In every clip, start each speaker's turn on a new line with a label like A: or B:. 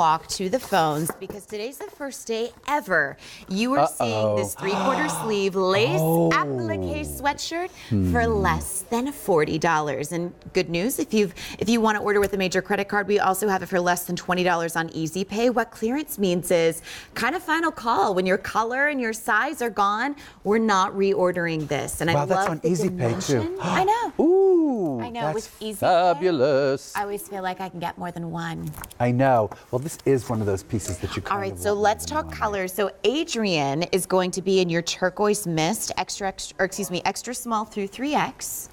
A: walk to the phones because today's the first day ever. You are seeing this three-quarter sleeve lace oh. applique sweatshirt for less than $40 and good news if you've if you want to order with a major credit card we also have it for less than $20 on easy pay what clearance means is kind of final call when your color and your size are gone we're not reordering this. And i
B: Wow, that's
A: love
B: on
A: the
B: Easy Pay, too.
A: i know.
B: Ooh,
A: I know,
B: that's
A: Easy
B: fabulous.
A: i always feel like i can get more than one
B: I know. Well, this is one of those pieces that you. Kind
A: All right, so let's talk colors. So Adrian is going to be in your turquoise mist, extra, extra, or excuse me, extra small through 3X.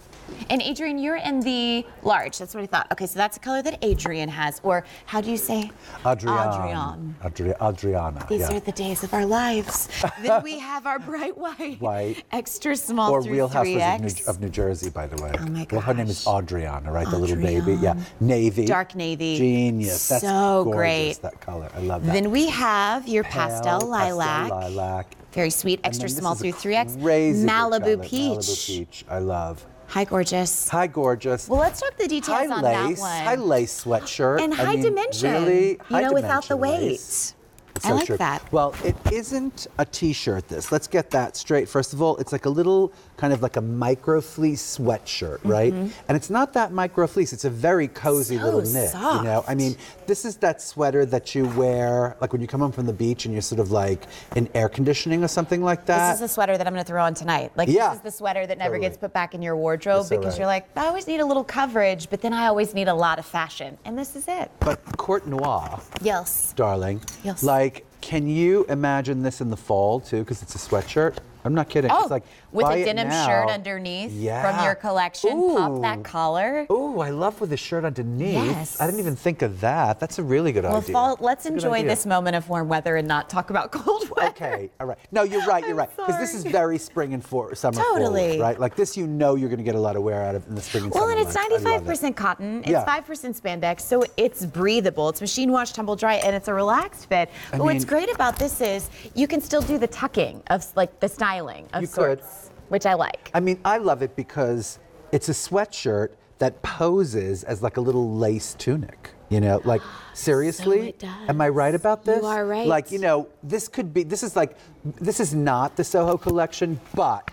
A: And Adrian, you're in the large. That's what I thought. Okay, so that's a color that Adrian has, or how do you say?
B: Adrian.
A: Adrian.
B: Adri- Adriana.
A: These
B: yeah.
A: are the days of our lives. then we have our bright white,
B: White.
A: extra small
B: or
A: through
B: Real
A: 3X.
B: Housewives of New, of New Jersey, by the way.
A: Oh my gosh.
B: Well, her name is. Adriana, right? The little baby. Yeah. Navy.
A: Dark navy.
B: Genius. That's
A: So
B: gorgeous,
A: great.
B: That color. I love that.
A: Then we have your
B: Pale
A: pastel lilac.
B: Pastel lilac.
A: Very sweet, extra small through 3X.
B: crazy
A: Malibu
B: color.
A: peach.
B: Malibu peach. I love.
A: Hi, gorgeous.
B: Hi, gorgeous.
A: Well, let's talk the details
B: Hi,
A: on
B: lace.
A: that one.
B: Hi, lace sweatshirt.
A: and
B: I
A: high
B: mean,
A: dimension.
B: Really?
A: You
B: High
A: know, without the weight.
B: lace. It's
A: I
B: so
A: like
B: true.
A: that.
B: Well, it isn't a t-shirt. This. Let's get that straight. First of all, it's like a little kind of like a micro fleece sweatshirt, right? And it's not that micro fleece. It's a very cozy
A: Mm-hmm. So
B: little knit. You know, I mean, this is that sweater that you wear like when you come home from the beach and you're sort of like in air conditioning or something like that.
A: This is a sweater that I'm going to throw on tonight. Like
B: Yeah.
A: this is the sweater that never
B: Totally.
A: gets put back in your wardrobe
B: so
A: because
B: right.
A: you're like, I always need a little coverage, but then I always need a lot of fashion, and this is it.
B: but Court Noir.
A: Yes.
B: darling.
A: Yes.
B: Like, can you imagine this in the fall too? Because it's a sweatshirt. I'm not kidding.
A: Oh,
B: it's like
A: with a denim shirt underneath
B: yeah.
A: from your collection. Pop that collar.
B: Oh, I love with a shirt underneath.
A: Yes.
B: I didn't even think of that. That's a really good
A: Well,
B: idea.
A: Well, let's
B: good
A: enjoy this moment of warm weather and not talk about cold weather.
B: Okay, all right. No, you're right. You're right. Because this is very spring and for, summer
A: Totally.
B: forward, right? Like this, you know, you're going to get a lot of wear out of in the spring and
A: Well,
B: summer.
A: and it's
B: months. I love it.
A: 95% cotton, it's
B: Yeah.
A: 5% spandex, so it's breathable. It's machine wash, tumble dry, and it's a relaxed fit.
B: I
A: But what's great about this is you can still do the tucking of like the styling of
B: You could.
A: sorts, which I like.
B: I mean, I love it because it's a sweatshirt that poses as like a little lace tunic. You know, like seriously,
A: does.
B: am I right about this?
A: You are right.
B: Like, you know, this could be. This is like, this is not the Soho collection, but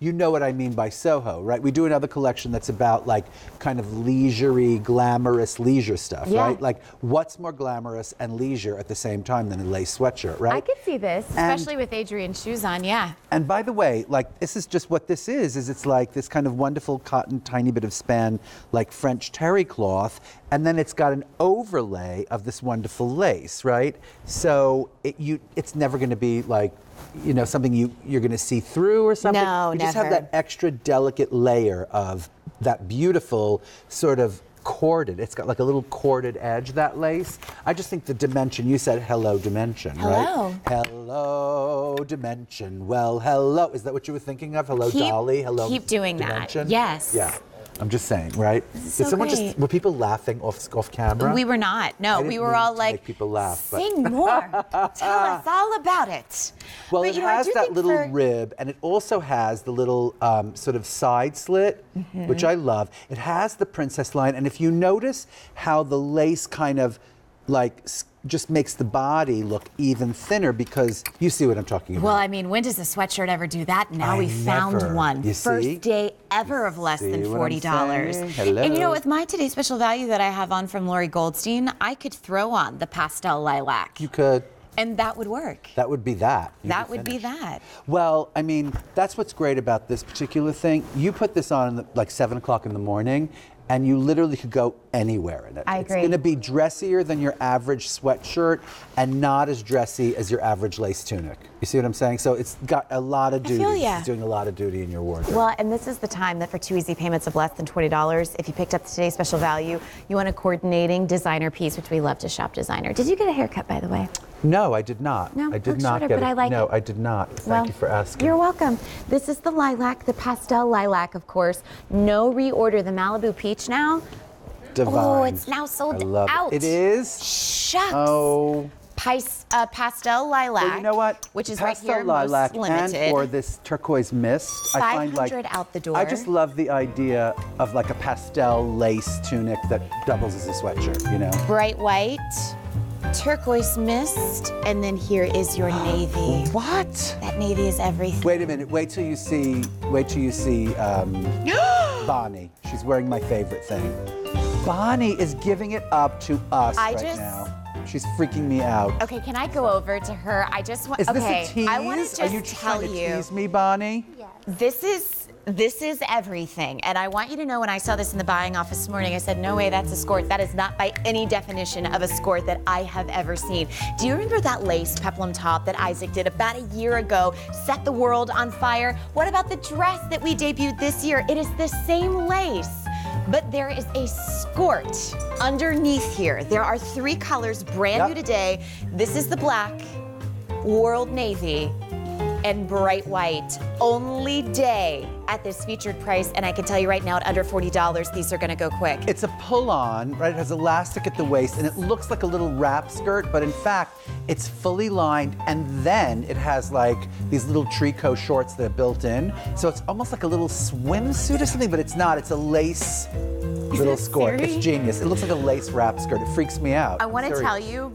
B: you know what I mean by Soho, right? We do another collection that's about like kind of leisurey, glamorous leisure stuff,
A: Yeah.
B: right? Like, what's more glamorous and leisure at the same time than a lace sweatshirt, right?
A: I could see this,
B: And-
A: especially with Adrian's shoes on, yeah.
B: And by the way, like this is just what this is. Is it's like this kind of wonderful cotton, tiny bit of span, like French terry cloth, and then it's got an overlay of this wonderful lace, right? So it you, it's never going to be like, you know, something you you're going to see through or something.
A: No,
B: you just have that extra delicate layer of that beautiful sort of corded. It's got like a little corded edge that lace. I just think the dimension. You said hello dimension,
A: Hello.
B: right? Hello dimension. Well, hello. Is that what you were thinking of? Hello
A: Keep-
B: Dolly. Hello.
A: keep doing that.
B: dimension?
A: Yes.
B: Yeah. I'm just saying, right? Did
A: so
B: someone
A: great.
B: just were people laughing off off camera?
A: We were not. No, we were all like,
B: make people laugh, but-
A: sing more. Tell us all about it.
B: Well,
A: But,
B: it
A: you know,
B: has that little
A: for-
B: rib, and it also has the little um, sort of side slit,
A: Mm-hmm.
B: which I love. It has the princess line, and if you notice how the lace kind of like just makes the body look even thinner because you see what I'm talking about.
A: Well, I mean, when does a sweatshirt ever do that? Now
B: I
A: we found
B: never.
A: one.
B: You
A: First
B: see?
A: day ever of less than forty dollars. And you know, with my today's special value that I have on from Lori Goldstein, I could throw on the pastel lilac,
B: you could.
A: and that would work.
B: That would be that. You'd
A: that would be that.
B: Well, I mean, that's what's great about this particular thing. You put this on at like seven o'clock in the morning, and you literally could go anywhere in it.
A: I
B: it's
A: agree.
B: going to be dressier than your average sweatshirt, and not as dressy as your average lace tunic. You see what I'm saying? So it's got a lot of
A: I
B: duty.
A: feel ya.
B: It's doing a lot of duty in your wardrobe.
A: Well, and this is the time that for two easy payments of less than $20, if you picked up today's special value, you want a coordinating designer piece, which we love to shop designer. Did you get a haircut, by the way?
B: no, I did not.
A: No,
B: I did
A: looks
B: not
A: shorter,
B: get
A: but
B: it.
A: I like
B: no,
A: it.
B: I did not. Thank
A: Well,
B: you for asking.
A: You're welcome. This is the lilac, the pastel lilac, of course. No reorder. The Malibu peach now.
B: Divine.
A: Oh, it's now sold out.
B: It. it is.
A: Shucks.
B: Oh.
A: Pis- uh, pastel lilac.
B: Well, you know what?
A: Which is
B: Pastel
A: right here,
B: lilac
A: most limited.
B: and or this turquoise mist. I find like
A: 500 out the door.
B: I just love the idea of like a pastel lace tunic that doubles as a sweatshirt. You know?
A: Bright white. turquoise mist, and then here is your navy.
B: What?
A: That navy is everything.
B: Wait a minute. Wait till you see. Wait till you see um, Bonnie. She's wearing my favorite thing. Bonnie is giving it up to us
A: I
B: right
A: just-
B: now. She's freaking me out.
A: Okay, can I go over to her? I just want.
B: Is
A: okay,
B: this a tease?
A: I want to just
B: Are you
A: tell
B: trying to
A: you.
B: tease me, Bonnie? Yes.
A: This is this is everything. And I want you to know when I saw this in the buying office this morning, I said, no way, that's a skirt. That is not by any definition of a skirt that I have ever seen. Do you remember that lace peplum top that Isaac did about a year ago, set the world on fire? What about the dress that we debuted this year? It is the same lace. But there is a skirt underneath here. There are three colors, brand
B: Yep.
A: new today. This is the black, world navy, and bright white. Only day at this featured price, and I can tell you right now, at under $40, these are gonna go quick.
B: It's a pull-on, right? It has elastic at the waist, and it looks like a little wrap skirt, but in fact, it's fully lined, and then it has like these little tricot shorts that are built in. So it's almost like a little swimsuit or something, but it's not. It's a lace little skirt. It's genius. It looks like a lace wrap skirt. It freaks me out.
A: I wanna tell you,